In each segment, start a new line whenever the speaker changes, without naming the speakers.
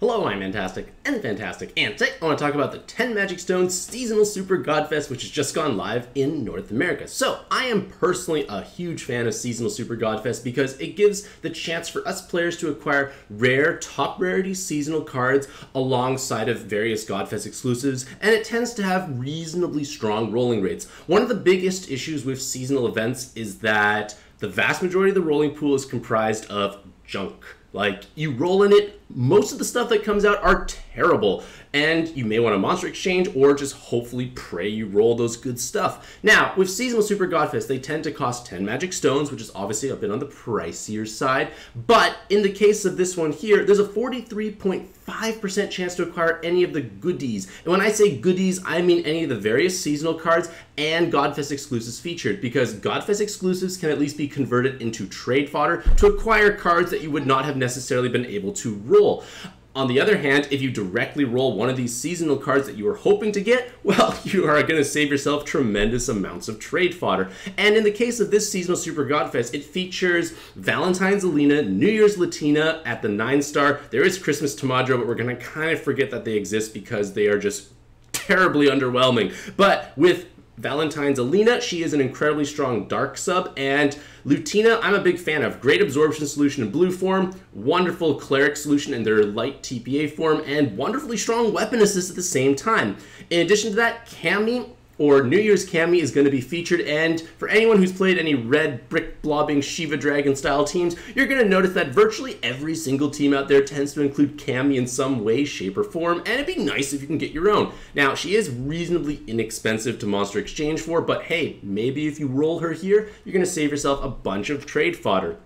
Hello, I'm Mantastic and Fantastic, and today I want to talk about the 10 Magic Stones Seasonal Super Godfest, which has just gone live in North America. So, I am personally a huge fan of Seasonal Super Godfest because it gives the chance for us players to acquire rare, top rarity seasonal cards alongside of various Godfest exclusives, and it tends to have reasonably strong rolling rates. One of the biggest issues with seasonal events is that the vast majority of the rolling pool is comprised of junk. Like, you roll in it, most of the stuff that comes out are terrible, and you may want a monster exchange or just hopefully pray you roll those good stuff. Now, with Seasonal Super Godfest, they tend to cost 10 magic stones, which is obviously a bit on the pricier side, but in the case of this one here, there's a 43.5% chance to acquire any of the goodies. And when I say goodies, I mean any of the various seasonal cards and Godfest exclusives featured, because Godfest exclusives can at least be converted into trade fodder to acquire cards that you would not have necessarily been able to roll. On the other hand, if you directly roll one of these seasonal cards that you were hoping to get, well, you are going to save yourself tremendous amounts of trade fodder. And in the case of this seasonal Super Godfest, it features Valentine's Alynna, New Year's Lutina at the 9 star. There is Christmas Tamadra, but we're going to kind of forget that they exist because they are just terribly underwhelming. But with Valentine's Alynna. She is an incredibly strong dark sub. And Lutina, I'm a big fan of. Great absorption solution in blue form, wonderful cleric solution in their light TPA form, and wonderfully strong weapon assist at the same time. In addition to that, Kami or New Year's Kami is going to be featured. And for anyone who's played any red brick blobbing Shiva Dragon style teams, you're going to notice that virtually every single team out there tends to include Kami in some way, shape, or form. And it'd be nice if you can get your own. Now, she is reasonably inexpensive to Monster Exchange for, but hey, maybe if you roll her here, you're going to save yourself a bunch of trade fodder.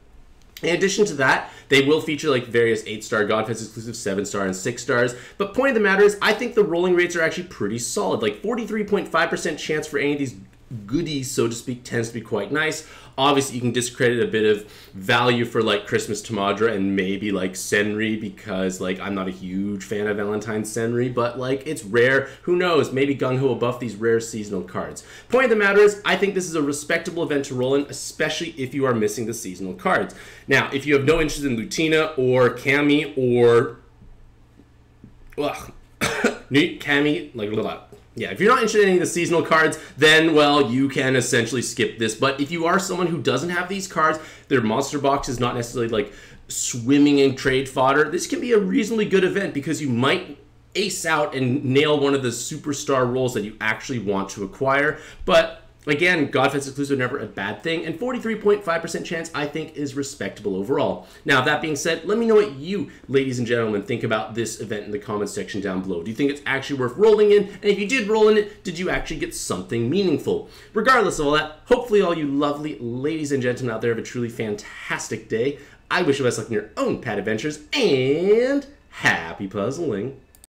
In addition to that, they will feature like various 8-star Godfest exclusive 7-star and 6 stars. But point of the matter is, I think the rolling rates are actually pretty solid. Like 43.5% chance for any of these goodies, so to speak, tends to be quite nice. Obviously, you can discredit a bit of value for like Christmas Tamadra and maybe like Senri because like I'm not a huge fan of Valentine Senri, but like it's rare. Who knows? Maybe GungHo will buff these rare seasonal cards. Point of the matter is, I think this is a respectable event to roll in, especially if you are missing the seasonal cards. Now, if you have no interest in Lutina or Kami or ugh, Kami, like blah, blah, yeah, if you're not interested in any of the seasonal cards, then, well, you can essentially skip this. But if you are someone who doesn't have these cards, their monster box is not necessarily like swimming in trade fodder, this can be a reasonably good event because you might ace out and nail one of the superstar rolls that you actually want to acquire. But Again, Godfest exclusive never a bad thing, and 43.5% chance I think is respectable overall. Now, that being said, let me know what you, ladies and gentlemen, think about this event in the comments section down below. Do you think it's actually worth rolling in? And if you did roll in it, did you actually get something meaningful? Regardless of all that, hopefully all you lovely ladies and gentlemen out there have a truly fantastic day. I wish you best luck in your own pad adventures, and happy puzzling.